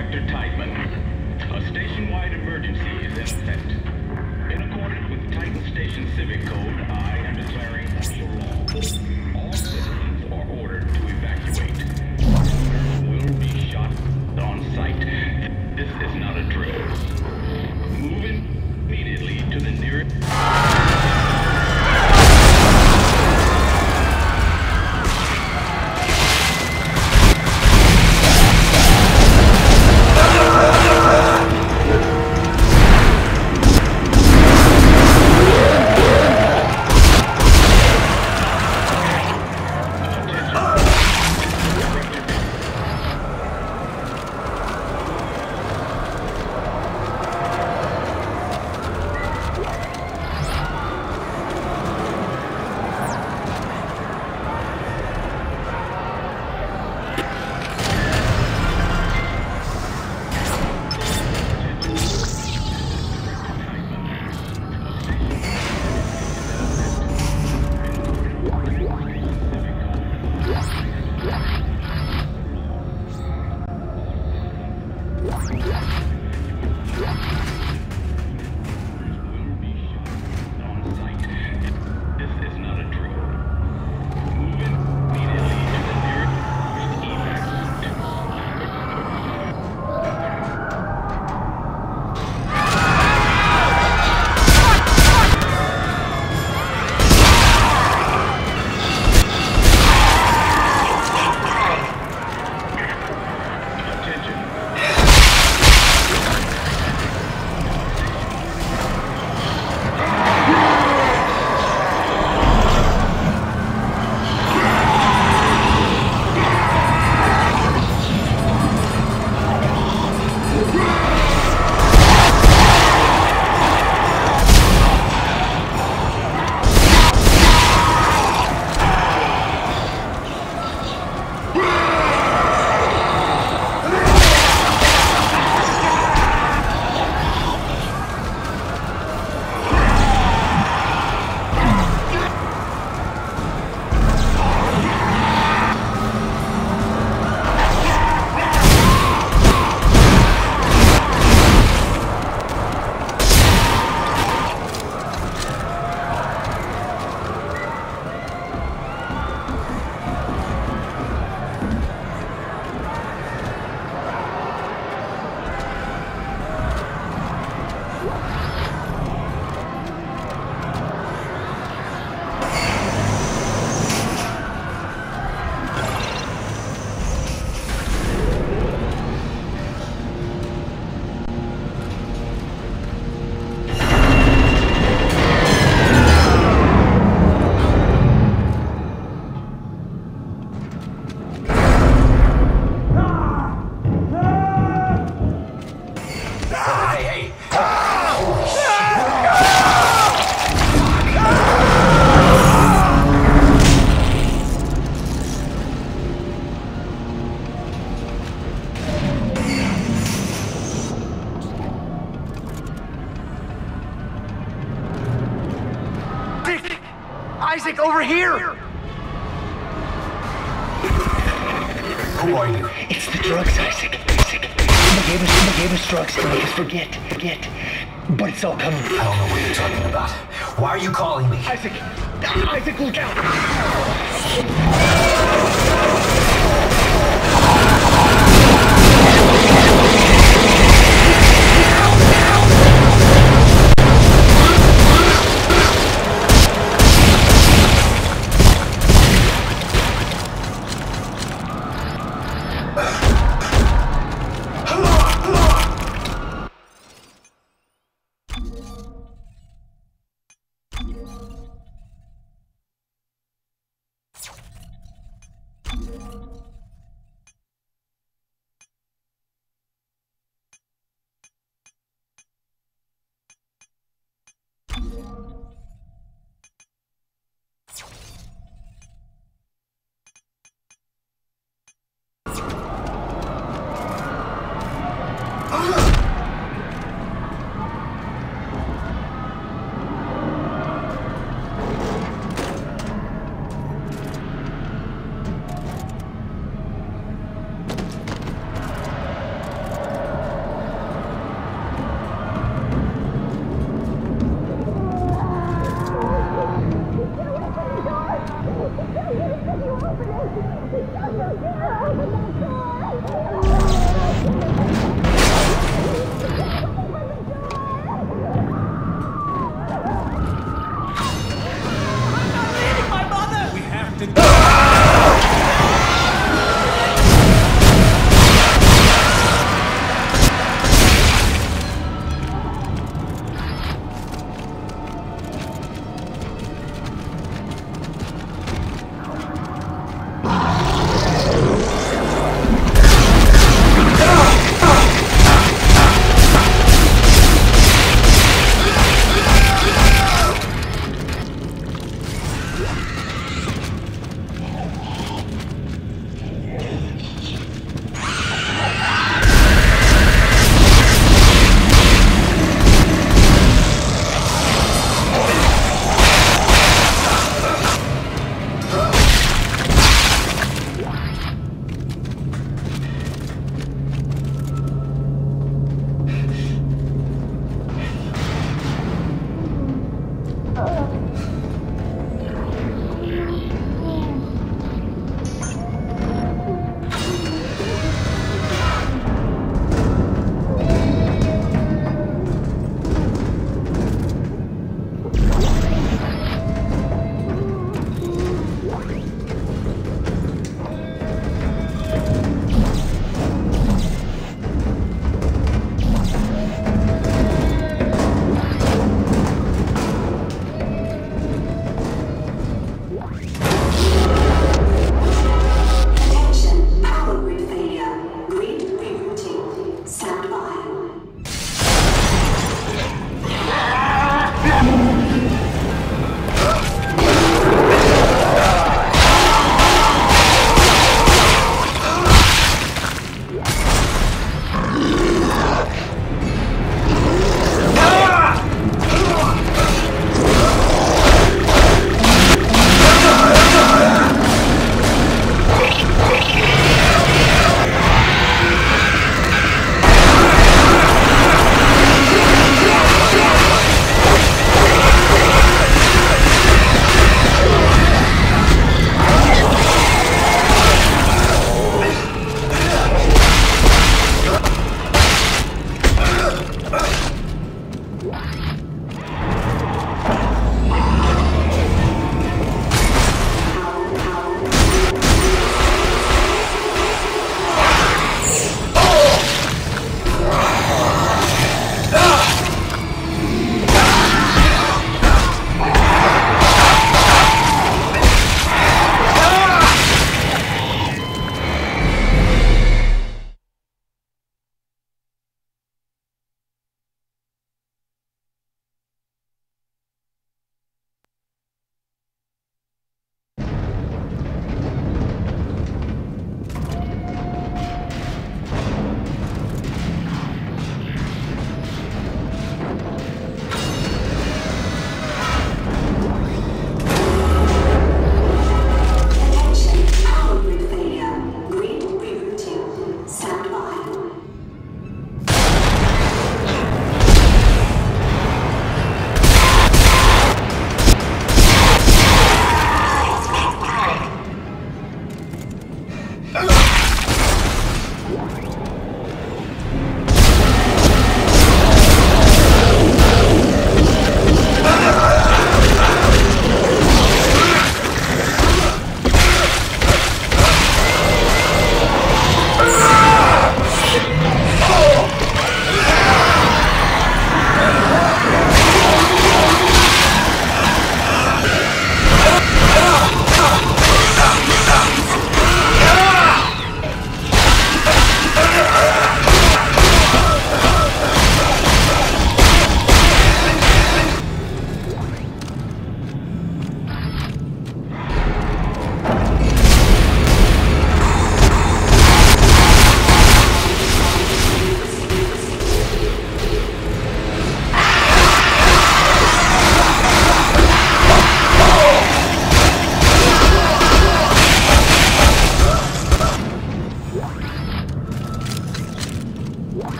Director Tiedemann. A station-wide emergency is in effect. In accordance with Titan Station Civic Code, I am declaring martial law. Isaac, over here! Who are you? It's the drugs, Isaac. Isaac. Somebody gave us, somebody gave us drugs to make us forget, forget. But it's all coming. I don't know what you're talking about. Why are you calling me? Isaac, Isaac, look out!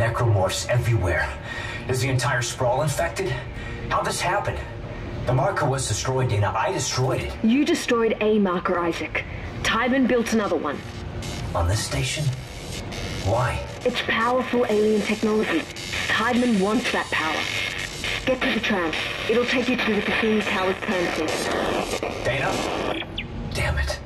Necromorphs everywhere. Is the entire sprawl infected? How'd this happen? The marker was destroyed, Daina. I destroyed it. You destroyed a marker, Isaac. Tiedemann built another one. On this station? Why? It's powerful alien technology. Tiedemann wants that power. Get to the tram. It'll take you to the Cassini Towers premises. Daina? Damn it.